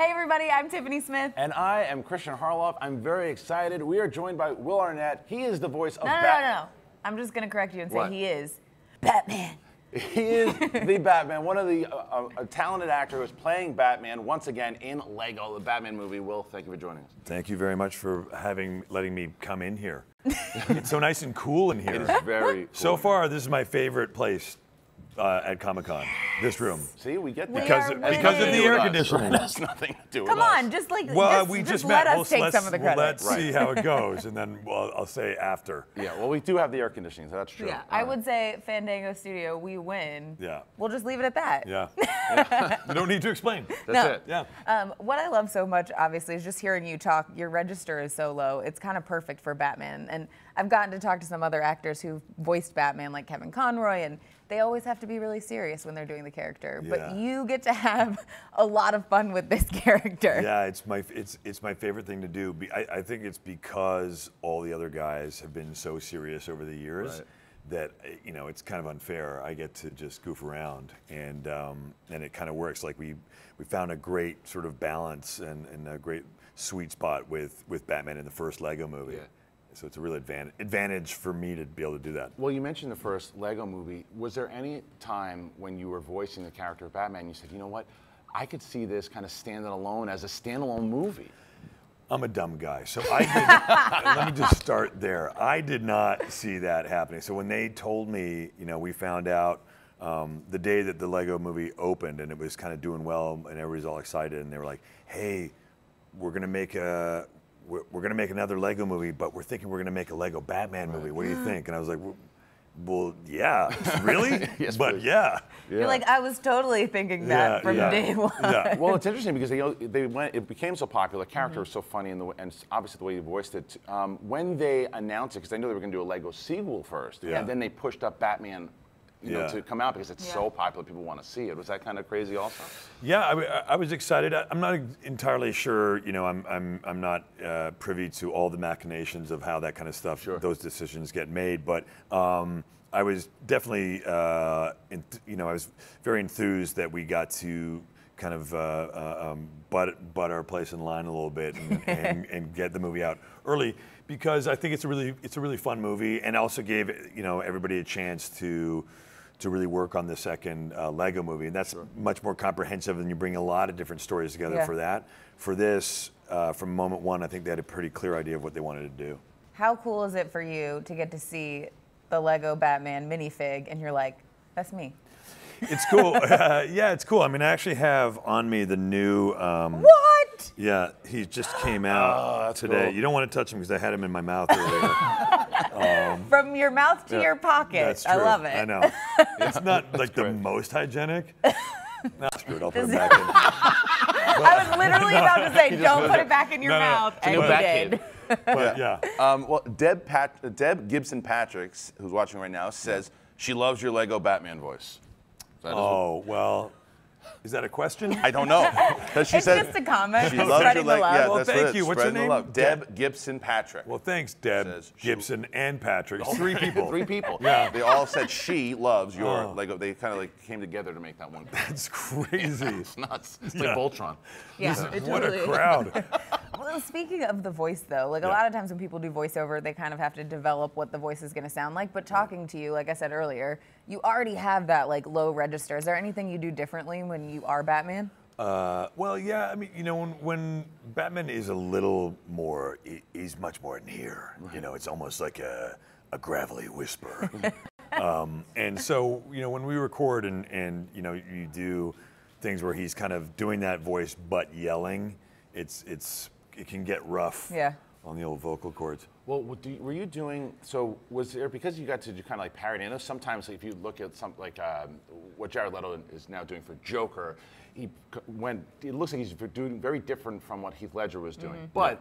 Hey everybody, I'm Tiffany Smith. And I am Kristian Harloff. I'm very excited. We are joined by Will Arnett. He is the voice of No, no, Bat- no, no. I'm just gonna correct you and say What? he is Batman. He is the Batman, one of the uh, uh, a talented actor who is playing Batman once again in Lego, the Batman movie. Will, thank you for joining us. Thank you very much for having letting me come in here. it's so nice and cool in here. here. is very So far, this is my favorite place uh, at Comic Con. This room. See, we get We that. Because are of- because of the air It conditioning. has nothing to do with Come us. on, just like Well, just, we just just let met. us We'll- take let's, some of the well, credit. let's see how it goes, and then well, I'll say after. Yeah, well, we do have the air conditioning, so that's true. Yeah, I would say Fandango Studio, we win. Yeah. We'll just leave it at that. Yeah. you don't need to explain. That's No. it. Yeah. Um, what I love so much, obviously, is just hearing you talk. Your register is so low. It's kind of perfect for Batman. And I've gotten to talk to some other actors who voiced Batman, like Kevin Conroy, and they always have to be really serious when they're doing the character. But you get to have a lot of fun with this character. Yeah, it's my it's it's my favorite thing to do. I, I think it's because all the other guys have been so serious over the years Right. that you know it's kind of unfair. I get to just goof around, and um, and it kind of works. Like we we found a great sort of balance and, and a great sweet spot with with Batman in the first Lego movie. Yeah. So it's a real advantage advantage for me to be able to do that. Well, you mentioned the first Lego movie. Was there any time when you were voicing the character of Batman, you said, you know what, I could see this kind of standing alone as a standalone movie? I'm a dumb guy, so I did. let me just start there. I did not see that happening. So when they told me, you know, we found out um, the day that the Lego Movie opened and it was kind of doing well and everybody's all excited and they were like, "Hey, we're gonna make a." We're, we're gonna make another Lego movie, but we're thinking we're gonna make a Lego Batman movie. What do you think? And I was like, "Well, well yeah, really? Yes, but please. yeah, You're like, I was totally thinking that Yeah, from yeah. day one. yeah. well, it's interesting because they they went. It became so popular. The character was so funny, and the and obviously the way you voiced it. Um, when they announced it, because they knew they were going to do a Lego sequel first, Yeah. and then they pushed up Batman, you know, Yeah. to come out because it's Yeah. so popular, people want to see it. Was that kind of crazy, also? Yeah, I, I was excited. I- I'm not entirely sure. You know, I'm I'm I'm not uh, privy to all the machinations of how that kind of stuff, Sure. those decisions get made. But um, I was definitely, uh, enth- you know, I was very enthused that we got to kind of uh, uh, um, butt butt our place in line a little bit and, and, and get the movie out early because I think it's a really it's a really fun movie and also gave you know everybody a chance to to really work on the second uh, Lego movie, and that's much more comprehensive, and you bring a lot of different stories together Yeah. for that. For this, uh, from moment one, I think they had a pretty clear idea of what they wanted to do. How cool is it for you to get to see the Lego Batman minifig and you're like, that's me? It's cool. Uh, yeah, it's cool. I mean, I actually have on me the new. Um, What? Yeah, he just came out Oh, today. cool. You don't want to touch him because I had him in my mouth earlier. From your mouth to Yeah, your pocket. That's I love it. I know. It's not like the most hygienic. No, screw it. I'll put it back in. I was literally about to say, don't put it back in your No, no, mouth. and no you back did. But yeah. Um, well, Deb, Pat, Deb Gibson Patrick's, who's watching right now, says she loves your Lego Batman voice. That is what- Oh well. Is that a question? I don't know. 'Cause she It's said just a comment. she Just loves spreading your the leg- love. Yeah, Well, that's thank what it you. What's your the name? love. Deb Gibson Patrick. Well, thanks, Deb, Says Gibson, and Patrick. Oh. Three people. Three people. Yeah. They all said she loves your Oh. Lego. They kind of like came together to make that one. That's crazy. It's nuts. It's Yeah. like Voltron. Yeah, it what totally a crowd. Well, speaking of the voice, though, like a lot of times when people do voiceover, they kind of have to develop what the voice is going to sound like. But talking to you, like I said earlier, you already have that like low register. Is there anything you do differently when you are Batman? Uh, well, yeah. I mean, you know, when, when Batman is a little more, he's much more in near. You know, it's almost like a, a gravelly whisper. um, and so, you know, when we record and, and you know you do things where he's kind of doing that voice but yelling, it's it's it can get rough. Yeah. On the old vocal cords. Well, what do you- were you doing? So was there because you got to do kind of like parody? I know sometimes if you look at some like um, what Jared Leto is now doing for Joker, he c- went. It looks like he's doing very different from what Heath Ledger was doing. But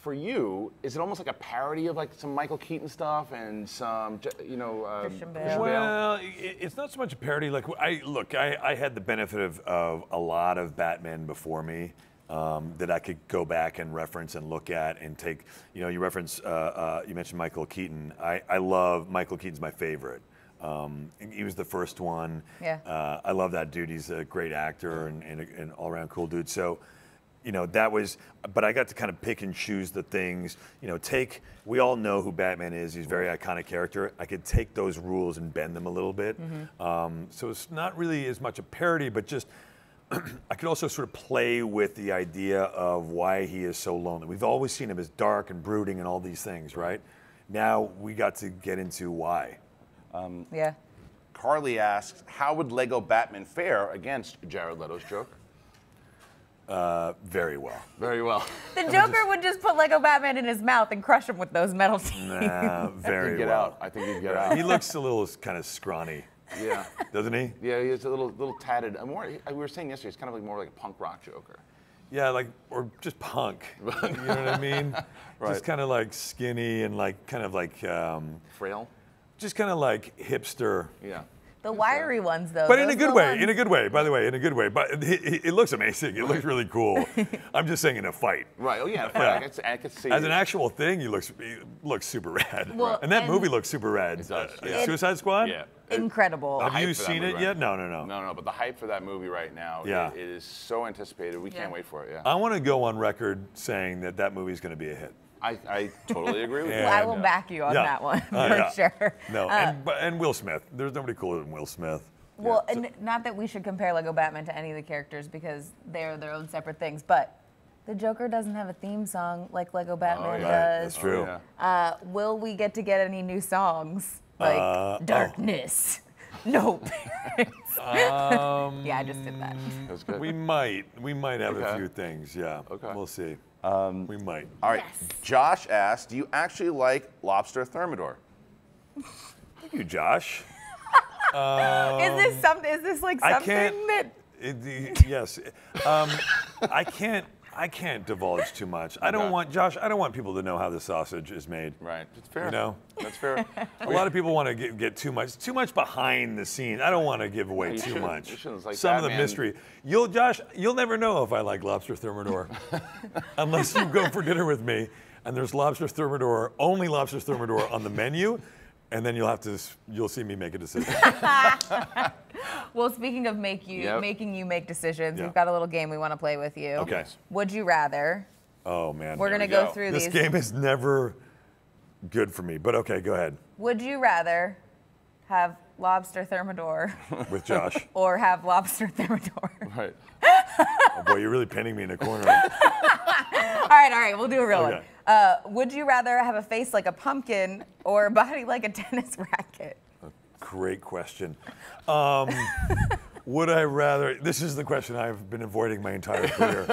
for you, is it almost like a parody of like some Michael Keaton stuff and some you know um, Christian Bale. Well, it's not so much a parody. Like I look, I, I had the benefit of, of a lot of Batman before me um, that I could go back and reference and look at and take. You know, you reference. Uh, uh, you mentioned Michael Keaton. I, I love Michael Keaton's my favorite. Um, he was the first one. Yeah. Uh, I love that dude. He's a great actor and, and a- an all-around cool dude. So, you know, that was, but I got to kind of pick and choose the things, you know, take, we all know who Batman is. He's a very iconic character. I could take those rules and bend them a little bit. Um, so it's not really as much a parody, but just, I could also sort of play with the idea of why he is so lonely. We've always seen him as dark and brooding and all these things, right? Now we got to get into why. Yeah. Carly asks, how would Lego Batman fare against Jared Leto's Joker? Uh, very well. Very well. The Joker would just put Lego Batman in his mouth and crush him with those metal teeth. Uh, very Get well. out. I think he'd get out. He looks a little kind of scrawny, Yeah. doesn't he? Yeah, he's a little, little tatted. uh, More, we were saying yesterday, he's kind of like more like a punk rock Joker. Yeah, like or just punk. you know what I mean? Right. Just kind of like skinny and like kind of like um, Frail. just kind of like hipster. Yeah. The wiry ones, though. But in a good way, ones- in a good way, by the way, in a good way. But it, it, it looks amazing. It looks really cool. I'm just saying in a fight. Right. Oh yeah. Yeah. I could, I could see. As an actual thing, he looks he looks super rad. Well, and that and- movie looks super rad. It does, Uh, yeah. Suicide Squad? Yeah. Incredible. Have you seen it right yet? now. No, no, no. No, no, but the hype for that movie right now, Yeah. it, it is so anticipated. We can't wait for it. Yeah. I want to go on record saying that that movie is going to be a hit. I, I totally agree with you. Well, I will uh, back you on yeah. that one Uh, for yeah. sure. No, Uh, and, but, and Will Smith. There's nobody cooler than Will Smith. Well, Yeah, so- and not that we should compare Lego Batman to any of the characters because they're their own separate things, but the Joker doesn't have a theme song like Lego Batman yeah. Does. that's true. Oh, yeah. Uh, will we get to get any new songs like Uh, oh. Darkness? No parents. Um, yeah, I just did that. That's good. We might. We might have a few things. Yeah. Okay. We'll see. Um, we might. All right. Yes. Josh asked, do you actually like lobster thermidor? Thank you, Josh. is this something? Is this like I something can't. that? It, yes. Um, I can't. I can't divulge too much. I don't Okay. want Josh. I don't want people to know how the sausage is made. Right. That's fair. You know? That's fair. A lot of people want to get, get too much, too much behind the scenes. I don't want to give away you too shouldn't. much. You shouldn't. It's like Some of the Batman- mystery. You'll, Josh, you'll never know if I like lobster thermidor, unless you go for dinner with me and there's lobster thermidor, only lobster thermidor on the menu, and then you'll have to you'll see me make a decision. Well, speaking of make you Yep. making you make decisions, Yeah. we've got a little game we want to play with you. Okay. Would you rather? Oh man, We're gonna we go, go. through this these. game is never good for me. But okay, go ahead Would you rather have lobster thermidor with Josh. or have lobster thermidor? right. oh boy, you're really pinning me in a corner. all right, all right, we'll do a real one. Uh, would you rather have a face like a pumpkin or a body like a tennis racket? Great question. Um, would I rather? This is the question I've been avoiding my entire career.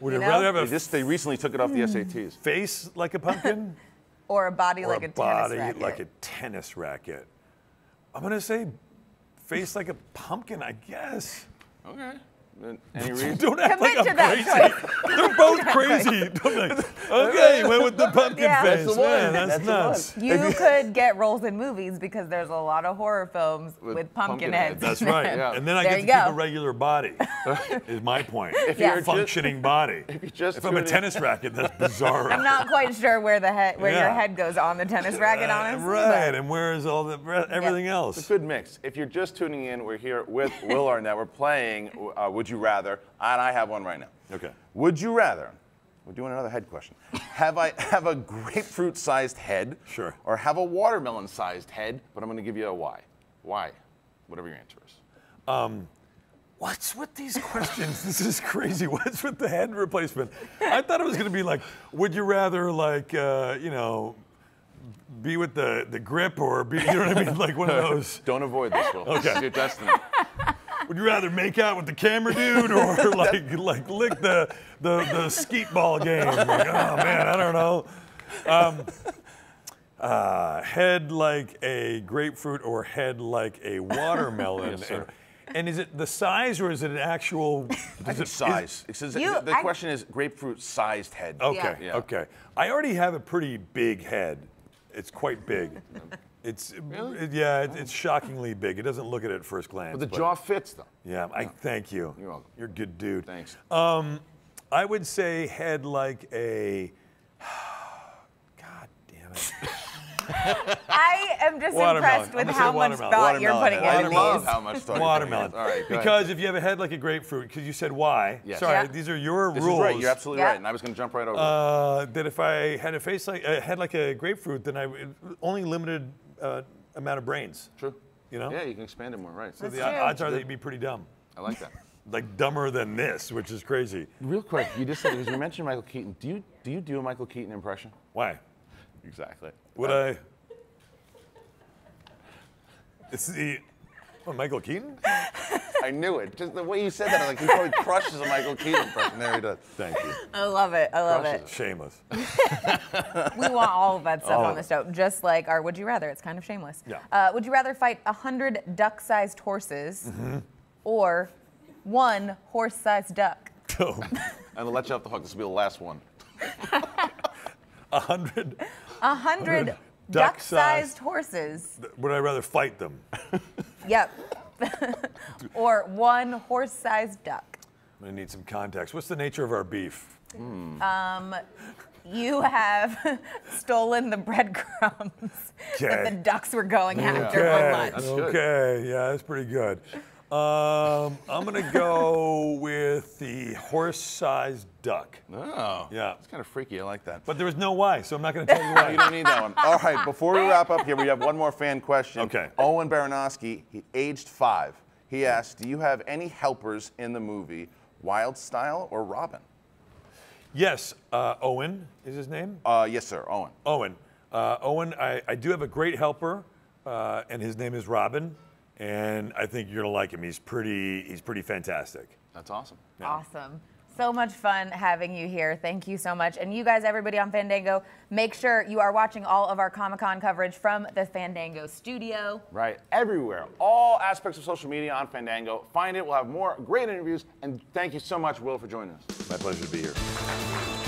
Would You I know? rather have They a just they recently took it off the SATs. face like a pumpkin Or a body or like a a, tennis body racket? like a tennis racket? I'm gonna say face like a pumpkin, I guess. Okay. Then Any reason? Don't act Commit like to I'm that crazy. They're both crazy. Don't like, okay, went with the pumpkin Yeah. face. That's the one. Man, that's, That's the nuts. You could get roles in movies because there's a lot of horror films with, With pumpkin, pumpkin heads. heads. That's right. Yeah. And then I There get to you keep a regular body. is my point. If Yeah. you're a Functioning body. If you just If I'm a tennis racket, that's bizarre. I'm not quite sure where the head, where your head goes on the tennis racket, honestly. right. but- And where is all the re- everything else? It's A good mix. If you're just tuning in, we're here with Will Arnett. We're playing uh, Would You Rather, and I have one right now. Okay. Would you rather? We're doing another head question. Have I have a grapefruit-sized head? Sure. Or have a watermelon-sized head? But I'm going to give you a why. Why? Whatever your answer is. What's with these questions? this is crazy. What's with the head replacement? I thought it was going to be like, would you rather, like, uh, you know, be with the, the grip or be, you know what I mean? Like one of those. Don't avoid this, Will. Okay. is your destiny. Would you rather make out with the camera dude or like like lick the the, the skeet ball game? Like, oh man, I don't know. Um, uh, head like a grapefruit or head like a watermelon? Yes, sir. And, and is it the size or is it an actual? I Does think it, size. It says, You- the I- question is grapefruit-sized head. Okay, Yeah. okay. I already have a pretty big head. It's quite big. It's it- yeah, it, it's shockingly big. It doesn't look at it at first glance. But the jaw fits, though. Yeah, I thank you. You're welcome. You're a good dude. Thanks. Um, I would say head like a. God damn it. I am just Watermelon. impressed I'm with gonna say how much watermelon. thought you're Watermelon. putting I into love these. how much thought Watermelon. All right, go ahead. Because if you have a head like a grapefruit, because you said why. Yes. Sorry, Yeah. these are your This rules. is right. You're absolutely Yeah. right, and I was going to jump right over. Uh, that if I had a face like a head like a grapefruit, then I would only limited uh, amount of brains. True. You know. Yeah, you can expand it more, right? So the true. odds are that you'd be pretty dumb, I like that. like dumber than this, which is crazy. Real quick, you just said because you mentioned Michael Keaton. Do you do you do a Michael Keaton impression? Why? Exactly. Would I? It's the. What, Michael Keaton? I knew it. Just the way you said that, I'm like he probably crushes a Michael Keaton impression. There he does. Thank you. I love it. I love Crushes it. Shameless. We want all of that stuff All on the it. stove, just like our Would You Rather. It's kind of shameless. Yeah. Uh, would you rather fight 100 duck sized horses Mm-hmm. or one horse sized duck? So, And I'll let you off the hook. This will be the last one. a hundred. A 100 duck-sized- duck sized horses. Would I rather fight them? Yep. Or one horse sized duck. I'm gonna need some context. What's the nature of our beef? You have stolen the breadcrumbs that the ducks were going after for Okay. lunch. That's good. Okay. Yeah, that's pretty good. Um, I'm gonna go with the horse-sized duck. Oh. Yeah. It's kind of freaky. I like that. But there was no why, so I'm not gonna tell you why. you don't need that one. All right, before we wrap up here, we have one more fan question. Okay. Owen Baranowski, he aged five. He asked, "Do you have any helpers in the movie Wyldstyle or Robin?" Yes, uh, Owen is his name. Uh, yes, sir. Owen. Owen. Uh, Owen, I, I do have a great helper, uh, and his name is Robin, and I think you're gonna like him. He's pretty. He's pretty fantastic. That's awesome. Awesome. So much fun having you here. Thank you so much. And you guys, everybody on Fandango, make sure you are watching all of our Comic Con coverage from the Fandango studio. Right, everywhere, all aspects of social media on Fandango. Find it. We'll have more great interviews. And thank you so much, Will, for joining us. My pleasure to be here.